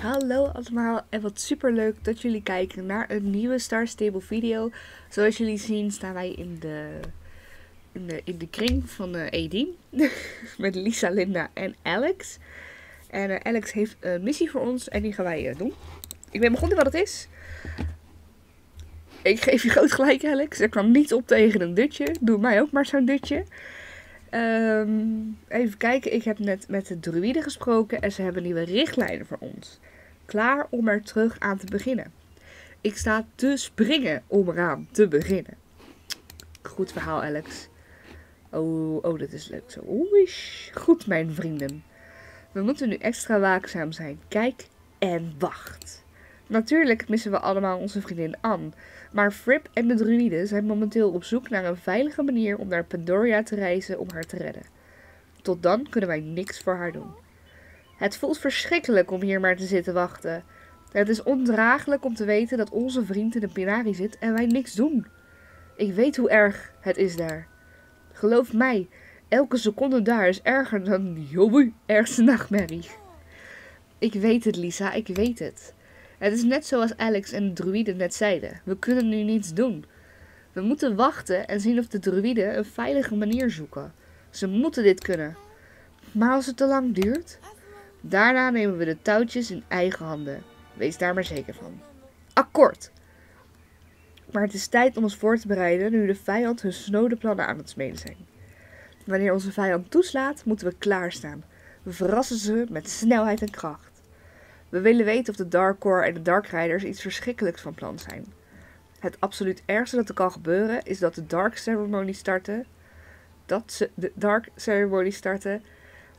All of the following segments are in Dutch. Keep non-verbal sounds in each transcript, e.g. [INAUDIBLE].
Hallo allemaal en wat super leuk dat jullie kijken naar een nieuwe Star Stable video. Zoals jullie zien staan wij in de, in de, in de kring van uh, Edien [LAUGHS] met Lisa, Linda en Alex. En uh, Alex heeft een missie voor ons en die gaan wij uh, doen. Ik ben begonnen wat het is. Ik geef je groot gelijk Alex, er kwam niet op tegen een dutje. Doe mij ook maar zo'n dutje. Um, even kijken, ik heb net met de druïden gesproken en ze hebben nieuwe richtlijnen voor ons. Klaar om er terug aan te beginnen. Ik sta te springen om eraan te beginnen. Goed verhaal, Alex. Oh, oh, dit is leuk zo. Oei, goed, mijn vrienden. We moeten nu extra waakzaam zijn. Kijk en wacht. Natuurlijk missen we allemaal onze vriendin Anne. Maar Fripp en de druïden zijn momenteel op zoek naar een veilige manier om naar Pandoria te reizen om haar te redden. Tot dan kunnen wij niks voor haar doen. Het voelt verschrikkelijk om hier maar te zitten wachten. Het is ondraaglijk om te weten dat onze vriend in de Pinari zit en wij niks doen. Ik weet hoe erg het is daar. Geloof mij, elke seconde daar is erger dan jouw ergste nachtmerrie. Ik weet het, Lisa, ik weet het. Het is net zoals Alex en de druïden net zeiden. We kunnen nu niets doen. We moeten wachten en zien of de druïden een veilige manier zoeken. Ze moeten dit kunnen. Maar als het te lang duurt? Daarna nemen we de touwtjes in eigen handen. Wees daar maar zeker van. Akkoord! Maar het is tijd om ons voor te bereiden nu de vijand hun snode plannen aan het smeden zijn. Wanneer onze vijand toeslaat, moeten we klaarstaan. We verrassen ze met snelheid en kracht. We willen weten of de Dark Core en de Dark Riders iets verschrikkelijks van plan zijn. Het absoluut ergste dat er kan gebeuren is dat de Dark Ceremony starten. Dat ze de Dark Ceremony starten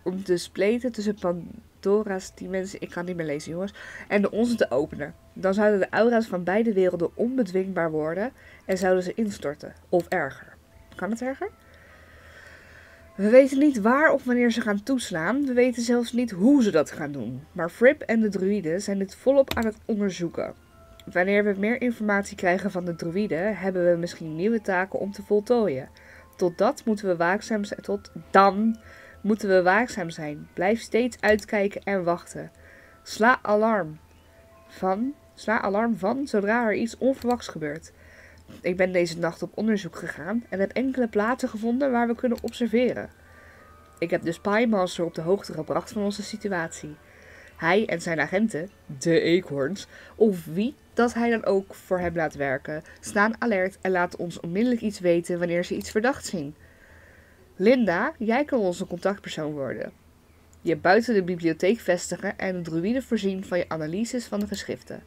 om te spleten tussen Pandora's mensen, ik kan niet meer lezen jongens, en de onze te openen. Dan zouden de aura's van beide werelden onbedwingbaar worden en zouden ze instorten. Of erger. Kan het erger? We weten niet waar of wanneer ze gaan toeslaan. We weten zelfs niet hoe ze dat gaan doen. Maar Fripp en de druïden zijn dit volop aan het onderzoeken. Wanneer we meer informatie krijgen van de druïden, hebben we misschien nieuwe taken om te voltooien. Tot dat moeten we waakzaam zijn. Tot dan moeten we waakzaam zijn. Blijf steeds uitkijken en wachten. Sla alarm van. Sla alarm van zodra er iets onverwachts gebeurt. Ik ben deze nacht op onderzoek gegaan en heb enkele plaatsen gevonden waar we kunnen observeren. Ik heb de Spymaster op de hoogte gebracht van onze situatie. Hij en zijn agenten, de eekhoorns, of wie dat hij dan ook voor hem laat werken, staan alert en laten ons onmiddellijk iets weten wanneer ze iets verdacht zien. Linda, jij kan onze contactpersoon worden. Je buiten de bibliotheek vestigen en de druïden voorzien van je analyses van de geschriften.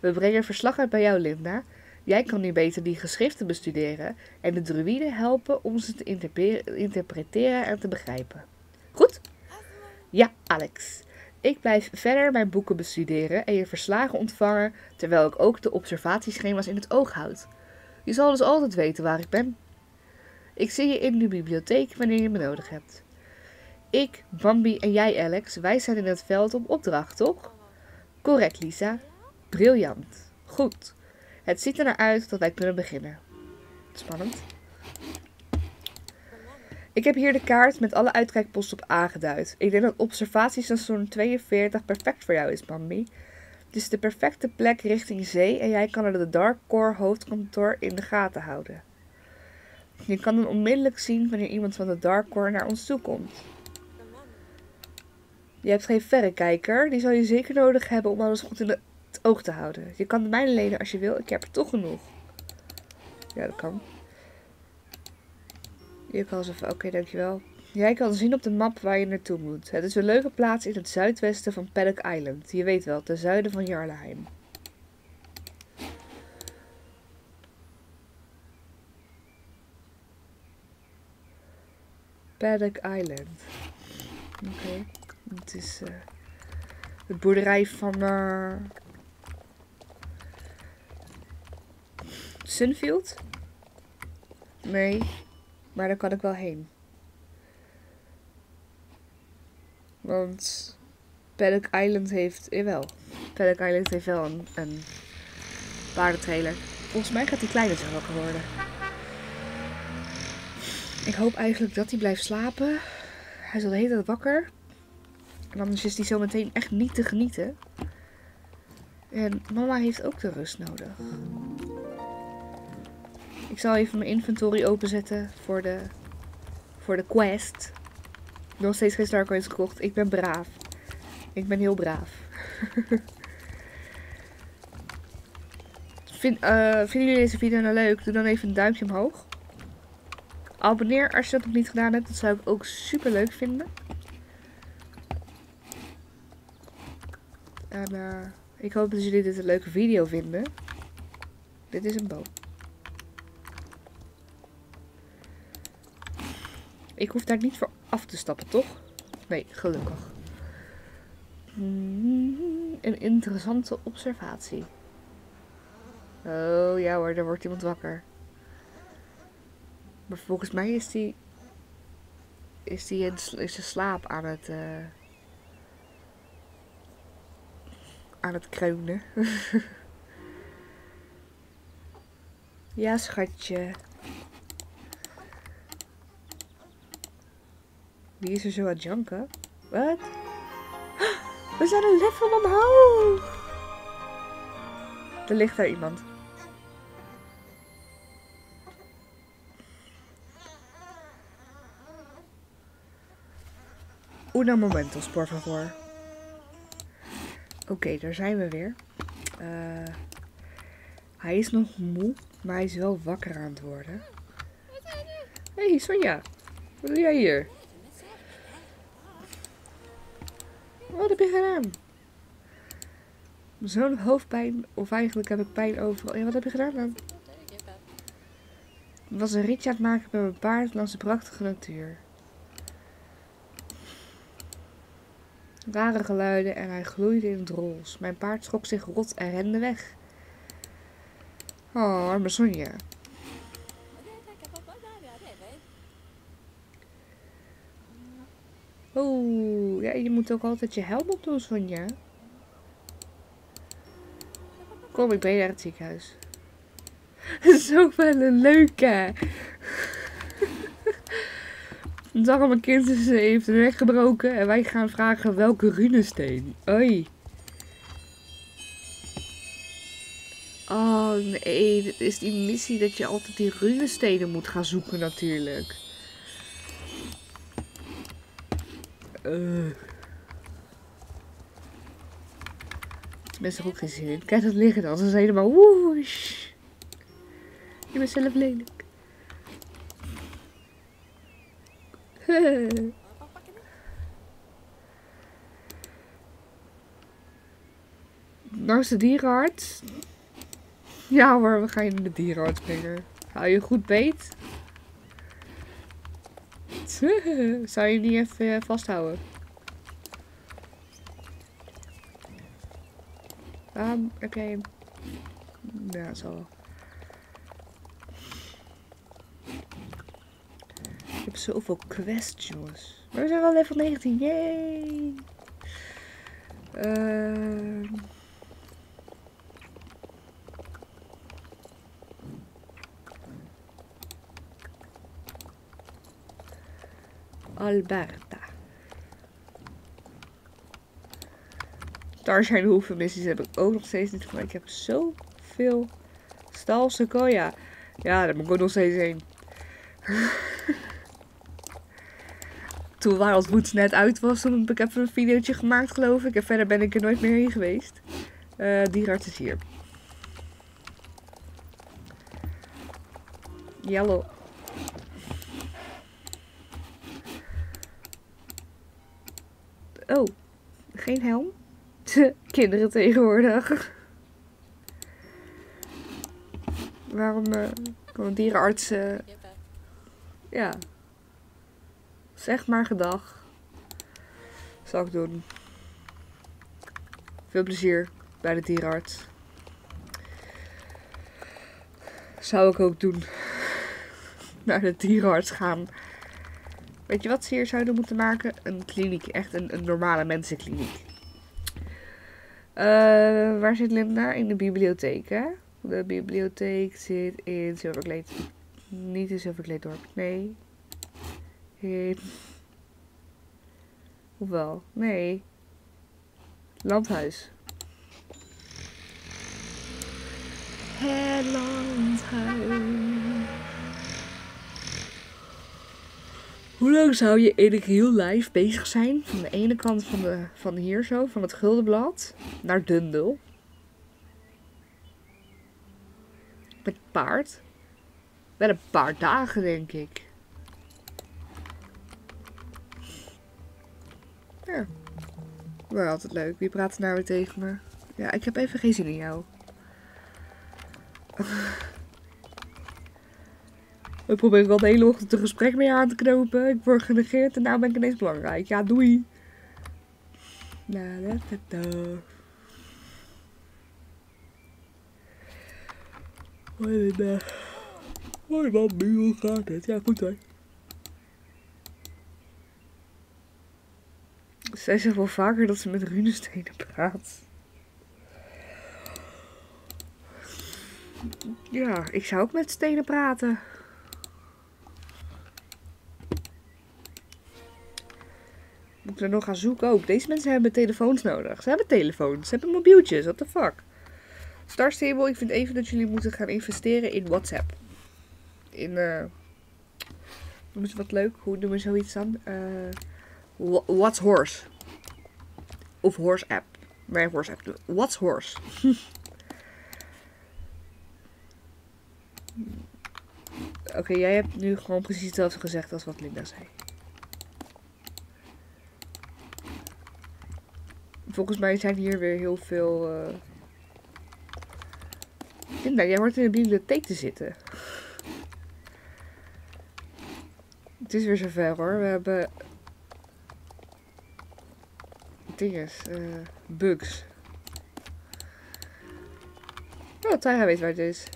We brengen verslag uit bij jou, Linda, Jij kan nu beter die geschriften bestuderen en de druïden helpen om ze te interpreteren en te begrijpen. Goed? Ja, Alex. Ik blijf verder mijn boeken bestuderen en je verslagen ontvangen, terwijl ik ook de observatieschema's in het oog houd. Je zal dus altijd weten waar ik ben. Ik zie je in de bibliotheek wanneer je me nodig hebt. Ik, Bambi en jij, Alex, wij zijn in het veld op opdracht, toch? Correct, Lisa. Briljant. Goed. Het ziet er naar uit dat wij kunnen beginnen. Spannend. Ik heb hier de kaart met alle uitkijkposten op aangeduid. Ik denk dat observatiestation 42 perfect voor jou is, Bambi. Het is de perfecte plek richting zee en jij kan er de Dark Core hoofdkantoor in de gaten houden. Je kan dan onmiddellijk zien wanneer iemand van de Dark Core naar ons toe komt. Je hebt geen verrekijker, die zal je zeker nodig hebben om alles goed in de oog te houden. Je kan de mijne lenen als je wil. Ik heb er toch genoeg. Ja, dat kan. Je kan even... Oké, dankjewel. Jij kan zien op de map waar je naartoe moet. Het is een leuke plaats in het zuidwesten van Paddock Island. Je weet wel, ten zuiden van Jarleheim. Paddock Island. Oké. Het is uh, de boerderij van... Uh, Sunfield? Nee, maar daar kan ik wel heen. Want Paddock Island heeft, jawel, Paddock Island heeft wel een, een paardentrailer. Volgens mij gaat die kleine zo wakker worden. Ik hoop eigenlijk dat hij blijft slapen. Hij is al de hele tijd wakker. En anders is hij zo meteen echt niet te genieten. En mama heeft ook de rust nodig. Ik zal even mijn inventory openzetten voor de, voor de quest. Nog steeds geen Starcoins gekocht. Ik ben braaf. Ik ben heel braaf. [LAUGHS] Vind, eh, vinden jullie deze video nou leuk? Doe dan even een duimpje omhoog. Abonneer als je dat nog niet gedaan hebt. Dat zou ik ook super leuk vinden. En uh, ik hoop dat jullie dit een leuke video vinden. Dit is een boom. Ik hoef daar niet voor af te stappen, toch? Nee, gelukkig. Hmm, een interessante observatie. Oh ja hoor, daar wordt iemand wakker. Maar volgens mij is die. Is die in is slaap aan het. Uh, aan het kreunen. [LAUGHS] ja, schatje. Wie is er zo aan janken? Wat? [GASPS] We zijn een level omhoog! Er ligt daar iemand. Una momentos, por favor. Oké, daar zijn we weer. Uh, hij is nog moe, maar hij is wel wakker aan het worden. Hey, Sonja. Wat doe jij hier? Wat heb je gedaan? Zo'n hoofdpijn, of eigenlijk heb ik pijn overal. Ja, wat heb je gedaan dan? Ik was een ritje aan het maken met mijn paard langs de prachtige natuur. Rare geluiden en hij gloeide in het roze. Mijn paard schrok zich rot en rende weg. Oh, arme Sonja. Oh, ja, je moet ook altijd je helm op doen, Sonja. Kom, ik ben naar het ziekenhuis. [LAUGHS] Zo wel een leuke. [LAUGHS] Dag mijn kind is heeft weggebroken en wij gaan vragen welke runesteen. Oei. Oh nee, dit is die missie dat je altijd die runestenen moet gaan zoeken natuurlijk. Uh. Mensen ook geen zin in. Kijk dat liggen dan. Ze zijn helemaal woesh. Je bent zelf lelijk. [LAUGHS] nou is de dierenarts. Ja hoor, we gaan in de dierenarts brengen. Hou je goed beet? [LAUGHS] Zou je niet even eh, vasthouden? Waarom heb jij hem? Ja, wel. Ik heb zoveel quests, jongens. Maar we zijn wel level 19. Yay! Uh... Alberta. Starshine hoevenmissies heb ik ook nog steeds niet gemaakt. Ik heb zoveel stal sequoia. Ja, daar moet ik ook nog steeds heen. [LAUGHS] toen Wild Woods net uit was, toen heb ik even een videootje gemaakt, geloof ik. En verder ben ik er nooit meer heen geweest. Uh, die rart is hier. Yellow. Oh, geen helm? [LAUGHS] Kinderen tegenwoordig. Waarom uh, kan een dierenarts... Ja, Zeg maar gedag. Zal ik doen. Veel plezier bij de dierenarts. Zou ik ook doen. [LAUGHS] Naar de dierenarts gaan. Weet je wat ze hier zouden moeten maken? Een kliniek. Echt een, een normale mensenkliniek. Uh, waar zit Linda? In de bibliotheek, hè? De bibliotheek zit in Silverglade. Niet in Silverglade Nee. In... Hoewel, nee. Landhuis. Headlandhuis. Hoe lang zou je in real life bezig zijn? Van de ene kant van, de, van hier zo, van het Guldenblad, naar Dundel. Met paard. Wel een paar dagen, denk ik. Ja. Maar altijd leuk. Wie praat er nou weer tegen me? Ja, ik heb even geen zin in jou. Ik probeer al de hele ochtend een gesprek mee aan te knopen. Ik word genegeerd en nou ben ik ineens belangrijk. Ja, doei. La, la, la. Hoi, mami. Hoe gaat het? Ja, goed hoor. Zij zegt wel vaker dat ze met runestenen praat. Ja, ik zou ook met stenen praten. Moet ik nog gaan zoeken ook. Deze mensen hebben telefoons nodig. Ze hebben telefoons. Ze hebben mobieltjes. What the fuck. Star Stable, ik vind even dat jullie moeten gaan investeren in WhatsApp. In, eh noemen ze wat leuk? Hoe noemen ze zoiets dan? Wha- What's Horse? Of Horse App. Mijn Horse App. What's Horse? [LAUGHS] Oké, jij hebt nu gewoon precies hetzelfde gezegd als wat Linda zei. Volgens mij zijn hier weer heel veel. eh Linda, jij hoort in de bibliotheek te zitten. Het is weer zover hoor. We hebben. Dinges. eh bugs. Oh, Tara weet waar het is.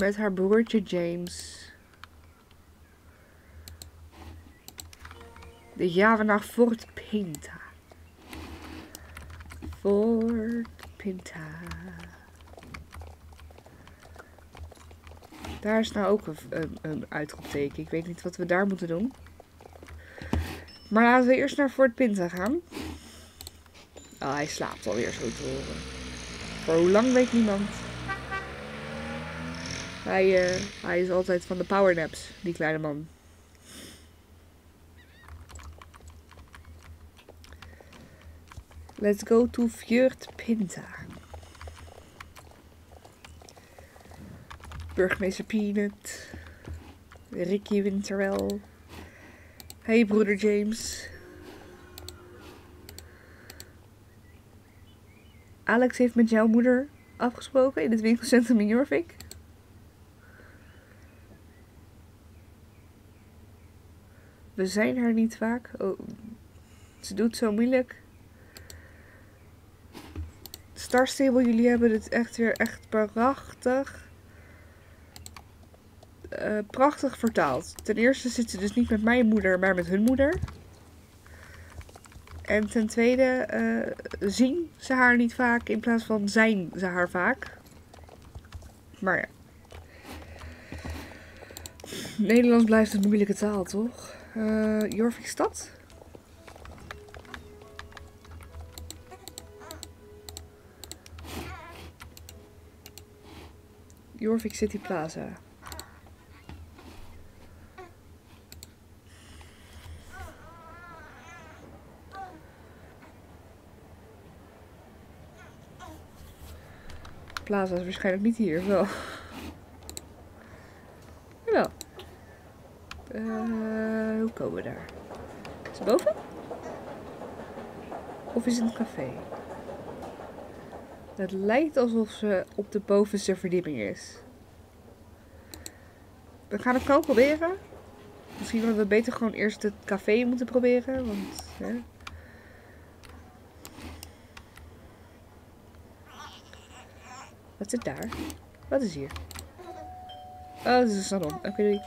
Met haar broertje James. De jaren naar Fort Pinta. Fort Pinta. Daar is nou ook een, een, een uitroepteken. Ik weet niet wat we daar moeten doen. Maar laten we eerst naar Fort Pinta gaan. Oh, hij slaapt alweer zo te horen. Voor hoe lang weet niemand. Hij, eh, hij is altijd van de powernaps, die kleine man. Let's go to Fjord Pinta. Burgemeester Peanut. Ricky Winterwell. Hey broeder James. Alex heeft met jouw moeder afgesproken in het winkelcentrum in Jorvik. We zijn haar niet vaak. Oh, ze doet zo moeilijk. Star Stable, jullie hebben het echt weer echt prachtig. eh, prachtig vertaald. Ten eerste zit ze dus niet met mijn moeder, maar met hun moeder. En ten tweede eh, zien ze haar niet vaak in plaats van zijn ze haar vaak. Maar ja. Nederlands blijft een moeilijke taal, toch? Eh Jorvik stad? Jorvik City Plaza. Plaza is waarschijnlijk niet hier, wel. Jawel. Eh, hoe komen we daar? Is het boven? Is het café? Het lijkt alsof ze op de bovenste verdieping is. We gaan het gewoon proberen. Misschien dat we beter gewoon eerst het café moeten proberen. Want, hè. Wat zit daar? Wat is hier? Oh, het is een salon. Oké, doei.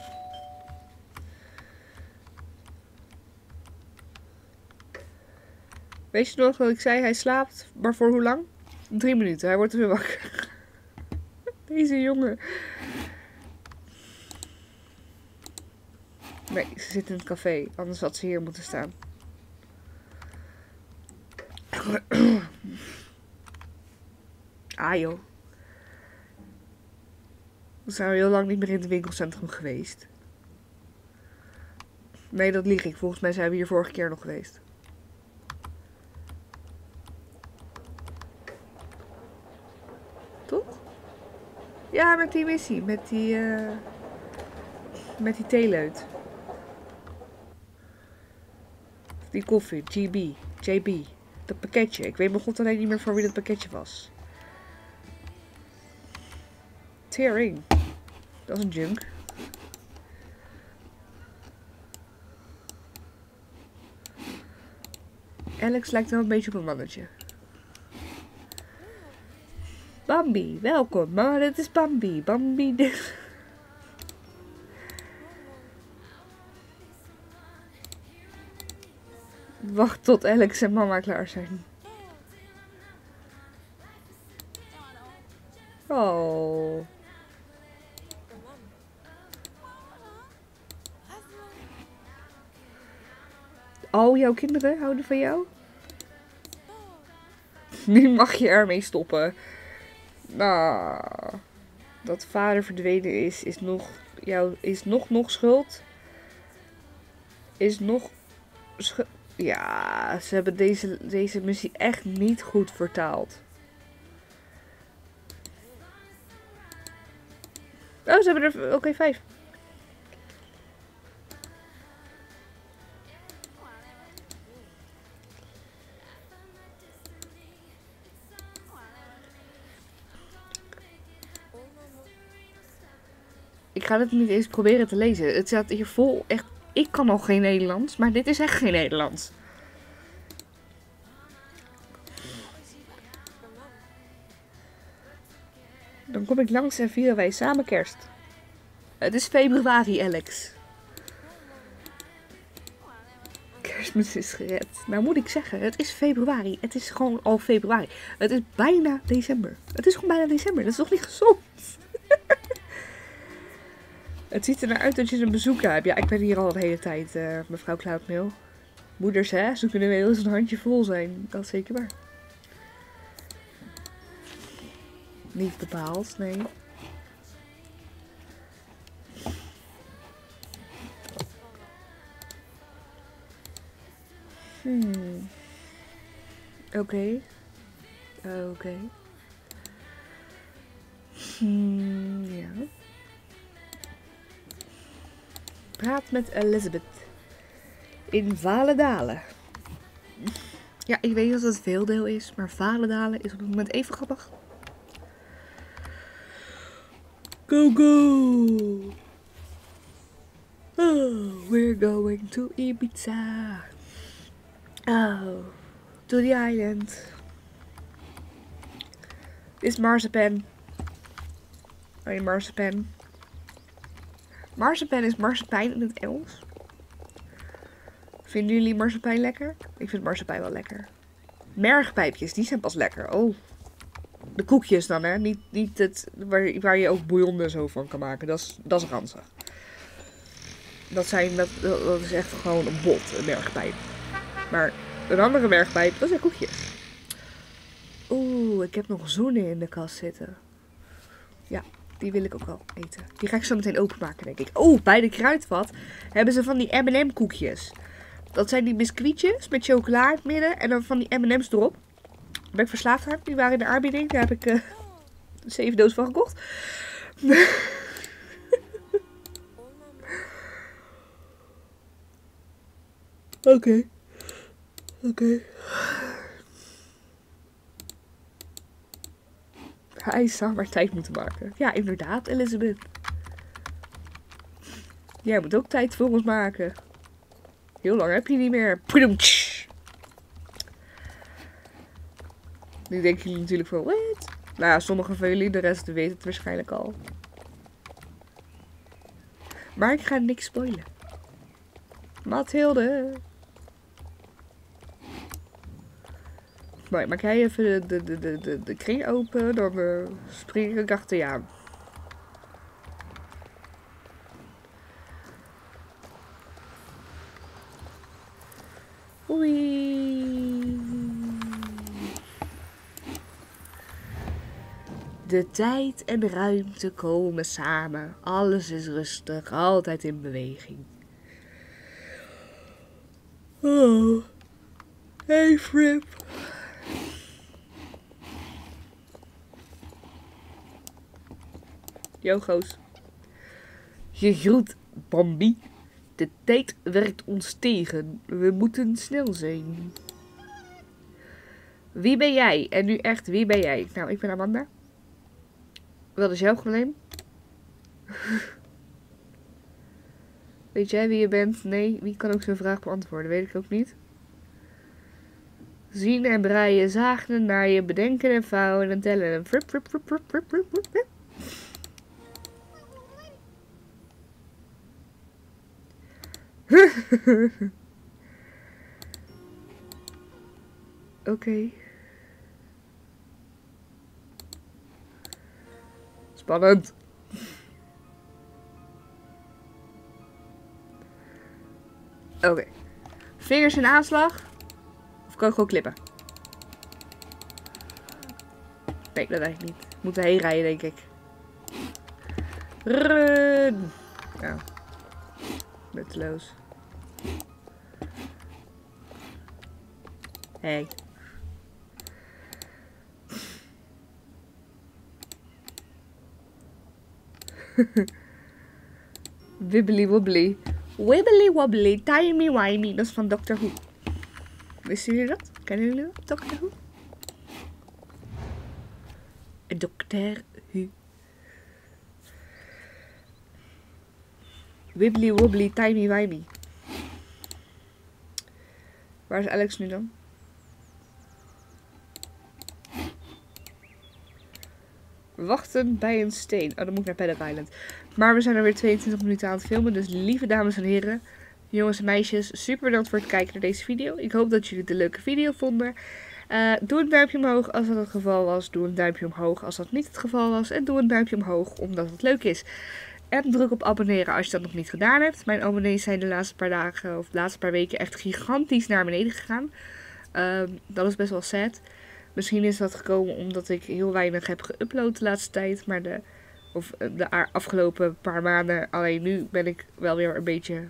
Weet je nog dat ik zei hij slaapt, maar voor hoe lang? Drie minuten, hij wordt weer wakker. [LAUGHS] Deze jongen. Nee, ze zit in het café. Anders had ze hier moeten staan. ah joh. We zijn al heel lang niet meer in het winkelcentrum geweest. Nee, dat lieg ik. Volgens mij zijn we hier vorige keer nog geweest. Ja, met die missie. Met die... eh met die theeleut. Die koffie. GB. JB. Dat pakketje. Ik weet mijn god niet meer voor wie dat pakketje was. Tearing. Dat is een junk. Alex lijkt wel een beetje op een mannetje. Bambi, welkom. Mama, dit is Bambi. Bambi. Wacht tot Alex en mama klaar zijn. Oh. Al jouw kinderen houden van jou? Nu mag je ermee stoppen. Nou, dat vader verdwenen is, is nog, jou, is nog, nog schuld. Is nog schuld. Ja, ze hebben deze, deze missie echt niet goed vertaald. Oh, ze hebben er... Oké, vijf. Ik ga het niet eens proberen te lezen. Het staat hier vol echt... Ik kan nog geen Nederlands, maar dit is echt geen Nederlands. Dan kom ik langs en vieren wij samen kerst. Het is februari, Alex. Kerstmis is gered. Nou moet ik zeggen, het is februari. Het is gewoon al februari. Het is bijna december. Het is gewoon bijna december. Dat is toch niet gezond? Het ziet er naar uit dat je een bezoek hebt. Ja, ik ben hier al de hele tijd, eh, mevrouw Cloudmail. Moeders, hè? Ze kunnen wel eens een handje vol zijn. Dat is zeker waar. Niet bepaald, nee. Hmm. Oké. Oké. Hmm, ja. Praat met Elizabeth. In Valendalen. Ja, ik weet dat het veel deel is, maar Valendalen is op het moment even grappig. Go, go! Oh, we're going to Ibiza. Oh, to the island. Is marzipan. Oh, marzipan. Marzipan is marsepein in het Engels. Vinden jullie marsepein lekker? Ik vind marsepein wel lekker. Mergpijpjes, die zijn pas lekker. Oh, de koekjes dan, hè? Niet, niet het waar, waar je ook bouillon zo van kan maken. Dat is, dat is ranzig. Dat, zijn, dat, dat is echt gewoon een bot, een bergpijp. Maar een andere bergpijp, dat zijn koekjes. Oeh, ik heb nog zoenen in de kast zitten. Ja, die wil ik ook wel eten. Die ga ik zo meteen openmaken, denk ik. Oeh, bij de kruidvat hebben ze van die M&M koekjes. Dat zijn die biscuitjes met chocola in het midden en dan van die M&M's erop. Daar ben ik verslaafd aan. Die waren in de aanbieding. Daar heb ik uh, zeven doos van gekocht. [LAUGHS] Oké. Oké. Hij zou maar tijd moeten maken. Ja, inderdaad, Elizabeth. Jij moet ook tijd voor ons maken. Heel lang heb je niet meer. Nu denken jullie natuurlijk van, wat? Nou ja, sommigen van jullie, de rest weten het waarschijnlijk al. Maar ik ga niks spoilen. Mathilde. Mooi, maak jij even de, de, de, de, de kring open door me springen achter je. Oei. De tijd en de ruimte komen samen. Alles is rustig, altijd in beweging. Oh. Hey Frip. Yo, goos. Je groet, Bambi. De tijd werkt ons tegen. We moeten snel zijn. Wie ben jij? En nu echt, wie ben jij? Nou, ik ben Amanda. Wat is jouw probleem? [LAUGHS] Weet jij wie je bent? Nee, wie kan ook zo'n vraag beantwoorden? Weet ik ook niet. Zien en breien, zagen naar je, bedenken en vouwen en tellen. En frup. [LAUGHS] Oké. Spannend. Oké. Vingers in aanslag. Of kan ik gewoon klippen? Nee, dat eigenlijk niet. We moeten heen rijden, denk ik. Run! Ja. Nutteloos. Hey. [LAUGHS] Wibbly wobbly. Wibbly wobbly, timey wimey. Dat is van Doctor Who. Wisten jullie dat? Kennen jullie dat? Doctor Who? Doctor Who. Wibbly wobbly, timey wimey. Waar is Alex nu dan? Wachten bij een steen. Oh, dan moet ik naar Paddock Island. Maar we zijn er weer 22 minuten aan het filmen. Dus lieve dames en heren, jongens en meisjes, super bedankt voor het kijken naar deze video. Ik hoop dat jullie het een leuke video vonden. Uh, doe een duimpje omhoog als dat het geval was. Doe een duimpje omhoog als dat niet het geval was. En doe een duimpje omhoog omdat het leuk is. En druk op abonneren als je dat nog niet gedaan hebt. Mijn abonnees zijn de laatste paar dagen of de laatste paar weken echt gigantisch naar beneden gegaan. Uh, dat is best wel sad. Misschien is dat gekomen omdat ik heel weinig heb geüpload de laatste tijd. Maar de, of de afgelopen paar maanden. Alleen nu ben ik wel weer een beetje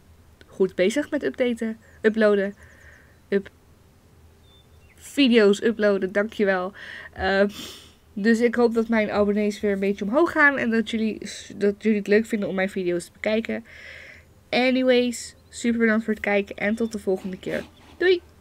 goed bezig met updaten. Uploaden. Up, video's uploaden. Dankjewel. Uh, dus ik hoop dat mijn abonnees weer een beetje omhoog gaan. En dat jullie, dat jullie het leuk vinden om mijn video's te bekijken. Anyways, super bedankt voor het kijken. En tot de volgende keer. Doei!